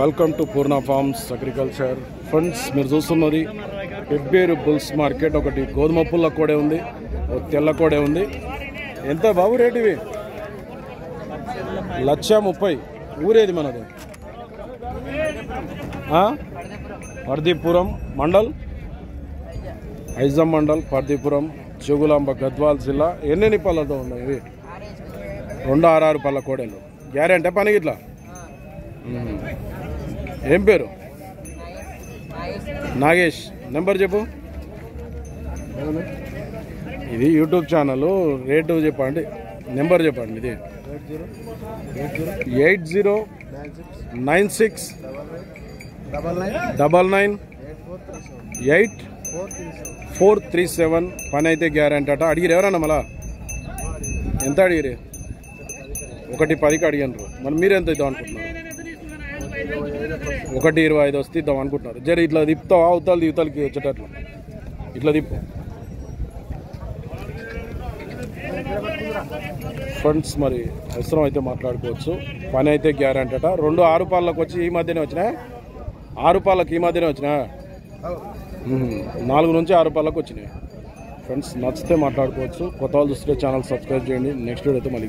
Welcome to Purna farms agriculture friends మీరు చూస్తున్నది Pebbair bulls market. ఒకటి గోధుమ పుల్ల కోడే ఉంది ఒక తెల్ల కోడే ఉంది. ఎంత బాబు రేట్ ఇవి? లక్ష ముప్పై. ఊరేది మనది? పర్దీపురం మండల్? ఐజం మండల్ పర్దీపురం చెగులాంబ గద్వాల్ జిల్లా. ఎన్నెన్ని పళ్ళతో ఉన్నాయి ఇవి? రెండు ఆరు పళ్ళ కోడలు. గ్యారెంటీ పని ఇట్లా ఏం పేరు? నాగేష్. నెంబర్ చెప్పు. ఇది యూట్యూబ్ ఛానల్ రేటు చెప్పండి. నెంబర్ చెప్పండి ఇది. Eight zero nine six double nine eight four three seven. పని అయితే గ్యారెంటీ అట. అడిగిరు ఎవరన్నా మళ్ళా? ఎంత అడిగిరు ఒకటి పదికి అడిగినారు మరి మీరు ఎంత ఇద్దాం అనుకుంటున్నారు? ఒకటి ఇరవై ఐదు వస్తే ఇద్దాం అనుకుంటున్నారు. జర ఇట్లా తిప్పుతావా? అవతల దిగుతలకి వచ్చేటట్లు. ఇట్లా తిప్పు. ఫ్రెండ్స్ మరి అవసరం అయితే మాట్లాడుకోవచ్చు. పని అయితే గ్యారెంటీ అట. రెండు ఆరు పాలకు వచ్చి ఈ మధ్యనే వచ్చినా? ఆరు పాలకు ఈ మధ్యనే వచ్చినా? నాలుగు నుంచి ఆరు పాలకు వచ్చినాయి. ఫ్రెండ్స్ నచ్చితే మాట్లాడుకోవచ్చు. కొత్త వాళ్ళు చూస్తే ఛానల్ సబ్స్క్రైబ్ చేయండి. నెక్స్ట్ వీడియో అయితే మళ్ళీ